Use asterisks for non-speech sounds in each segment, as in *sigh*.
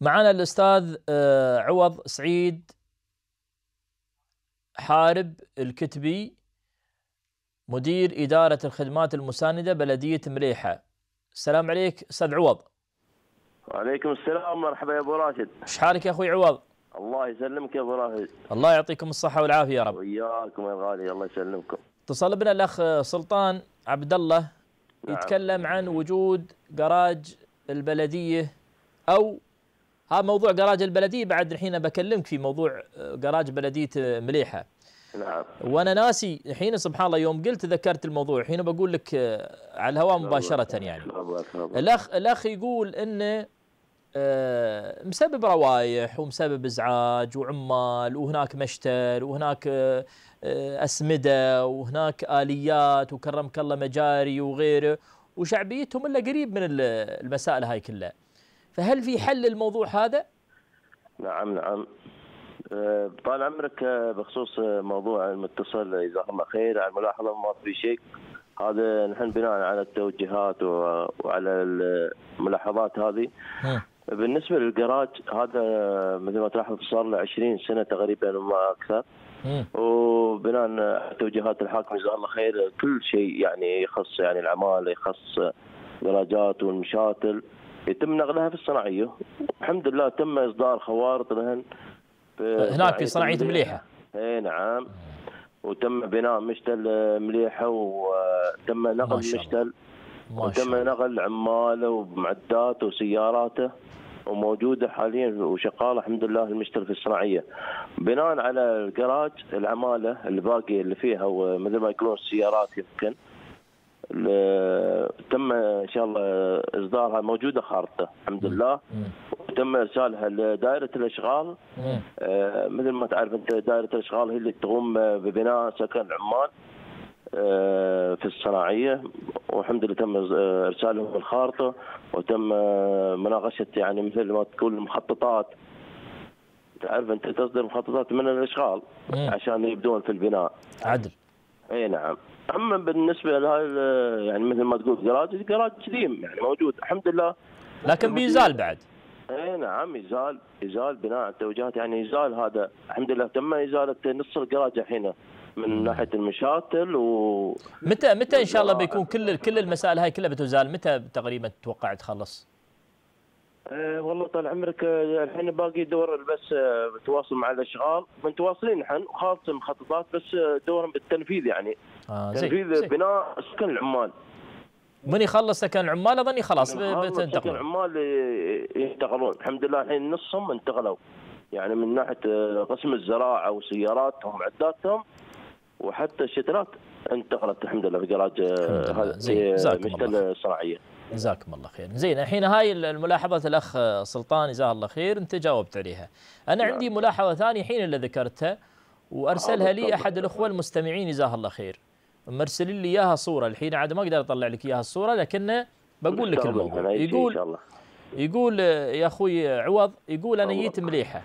معنا الأستاذ آه، عوض سعيد حارب الكتبي مدير إدارة الخدمات المساندة بلدية مليحه السلام عليك أستاذ عوض. وعليكم السلام مرحبا يا أبو راشد. إيش حالك يا أخوي عوض؟ الله يسلمك يا أبو راشد. الله يعطيكم الصحة والعافية يا رب. وياكم يا غالي الله يسلمكم. اتصل بنا الأخ سلطان عبد الله نعم. يتكلم عن وجود جراج البلدية أو هذا موضوع جراج البلديه بعد الحين بكلمك في موضوع آه، جراج بلديه آه، مليحة. نعم. وأنا ناسي الحين سبحان الله يوم قلت ذكرت الموضوع الحين بقول لك آه، على الهواء مباشرة يعني. الأخ الأخ يقول انه آه، مسبب روايح ومسبب إزعاج وعمال وهناك مشتل وهناك آه، آه، أسمدة وهناك آليات وكرمك الله مجاري وغيره. وشعبيتهم إلا قريب من ال- المسائل هاي كلها. فهل في حل للموضوع هذا؟ نعم نعم آه، طال عمرك آه، بخصوص آه، موضوع المتصل جزاك الله خير على الملاحظة ما في شيء هذا نحن بناء على التوجيهات وعلى الملاحظات هذه. بالنسبة للجراج هذا مثل ما تلاحظ صار له 20 سنة تقريبا وما أكثر. وبناء على توجيهات الحاكم جزاه الله خير كل شيء يعني يخص يعني العمالة يخص دراجات والمشاتل يتم نقلها في الصناعية الحمد لله تم إصدار خوارط لهن هناك في صناعية مليحة. اي نعم وتم بناء مشتل مليحة وتم نقل. مشتل وتم. نقل عمالة ومعداته وسياراته وموجودة حاليا وشغالة الحمد لله المشتل في الصناعية. بناء على الجراج العمالة اللي باقي اللي فيها ومثل ما يقولون السيارات يمكن تم إن شاء الله إصدارها موجودة خارطة الحمد لله. وتم إرسالها لدائرة الأشغال. آه، مثل ما تعرف أنت دائرة الأشغال هي اللي تقوم ببناء سكن عمال آه، في الصناعية. والحمد لله تم آه، إرسالهم الخارطة. وتم مناقشة يعني مثل ما تقول المخططات تعرف أنت تصدر مخططات من الأشغال. عشان يبدون في البناء. عدل. إي نعم. أما بالنسبة لهاي يعني مثل ما تقول جراج الجراج قديم يعني موجود الحمد لله. لكن بيزال بعد. إي نعم يزال يزال بناء على التوجيهات يعني يزال هذا الحمد لله تم إزالة نص الجراج الحين من ناحية المشاتل و متى متى إن شاء الله *laughs* بيكون كل كل المسائل هاي كلها بتزال؟ متى تقريبا تتوقع تخلص؟ آه والله طال عمرك آه، الحين باقي دور بس آه، بتواصل مع الأشغال متواصلين نحن خالص المخططات بس آه، دور بالتنفيذ يعني آه زي, تنفيذ زي. بناء سكن العمال من يخلص سكن العمال اظني خلاص ب- خالص سكن بتنتقل العمال ينتقلون الحمد لله الحين نصهم انتقلوا يعني من ناحية قسم الزراعة وسياراتهم وعداتهم وحتى الشتلات انتقلت الحمد لله في جراج الحمد لله. هذا زين. في جزاكم مشتل الله خير. الصناعية جزاكم الله خير. زين الحين هاي الملاحظة الأخ سلطان جزاه الله خير أنت جاوبت عليها. أنا نعم. عندي ملاحظة ثانية حين اللي ذكرتها وأرسلها آه، لي. أحد الأخوة المستمعين جزاه الله خير. مرسل لي إياها صورة الحين عاد ما أقدر أطلع لك إياها الصورة لكن بقول لك الموضوع. يقول يقول يا أخوي عوض يقول أنا. جيت مليحة.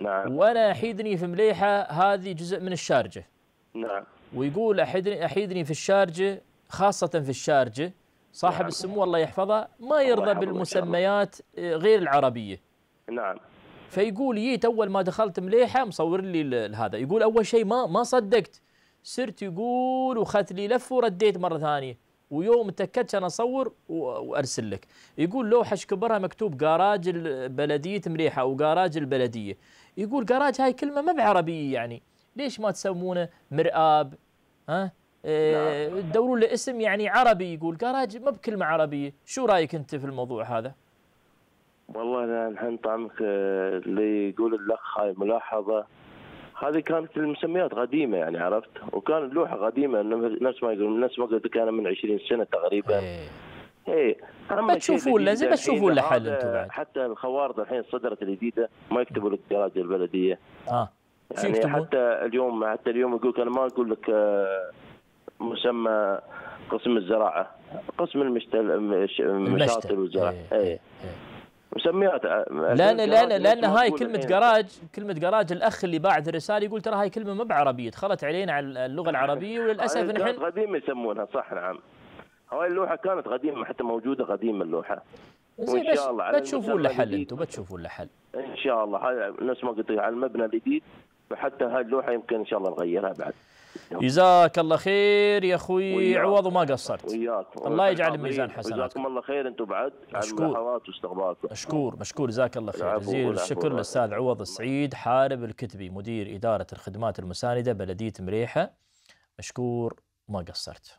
نعم. وأنا أحيدني في مليحة هذه جزء من الشارجة. نعم. ويقول أحيدني أحيدني في الشارجة خاصة في الشارجة صاحب نعم. السمو الله يحفظه ما يرضى. بالمسميات آه، غير العربية. نعم. فيقول جيت أول ما دخلت مليحة مصور لي هذا. يقول أول شيء ما ما صدقت. صرت يقول وخذت لي لف ورديت مرة ثانية. ويوم تأكدت أنا أصور و- وأرسل لك. يقول لوحة كبرها مكتوب جراج بلدية مليحة أو جراج البلدية يقول جراج هاي كلمة ما بعربية يعني. ليش ما تسمونه مرآب؟ ها؟ إيه، تدورون له اسم يعني عربي يقول جراج ما بكلمة عربية. شو رأيك أنت في الموضوع هذا؟ والله أنا الحين طعمك آه، اللي يقول الأخ هاي ملاحظة. هذه كانت المسميات قديمة يعني عرفت؟ وكان اللوحة قديمة نفس ما يقول نفس ما قلت كان من 20 سنة تقريبا. إيه. إيه. أما بتشوفون له- زي جديد بتشوفون له حل هذا أنتم بعد. حتى الخوارض الحين صدرت الجديدة ما يكتبوا لك جراج البلدية. آه. يعني يكتبون؟ حتى اليوم حتى اليوم يقول لك أنا ما أقول لك آه، مسمى قسم الزراعة قسم المشتل المش- المشاتل والزراعة. إيه، إيه. إيه. مسميات آه، لأن الجراج لأن لأن هاي كلمة. جراج كلمة جراج الأخ اللي باعث الرسالة يقول ترى هاي كلمة ما بعربية دخلت علينا على اللغة العربية وللأسف هاي كانت نحن قديمة يسمونها صح نعم. هاي اللوحة كانت قديمة حتى موجودة قديمة اللوحة. بس شاء الله بتشوفون له حل. أنتم بتشوفون له حل إن شاء الله هذا نفس ما قلت على المبنى الجديد فحتى هاي اللوحة يمكن إن شاء الله نغيرها بعد. جزاك الله خير يا أخوي. عوض وما قصرت وياك الله يجعل. بميزان حسناتكم. جزاكم الله خير أنتم بعد على مشكور. واستقبالكم مشكور مشكور جزاك الله خير جزيل الشكر. للأستاذ عوض السعيد حارب الكتبي مدير إدارة الخدمات المساندة بلدية مريحة مشكور ما قصرت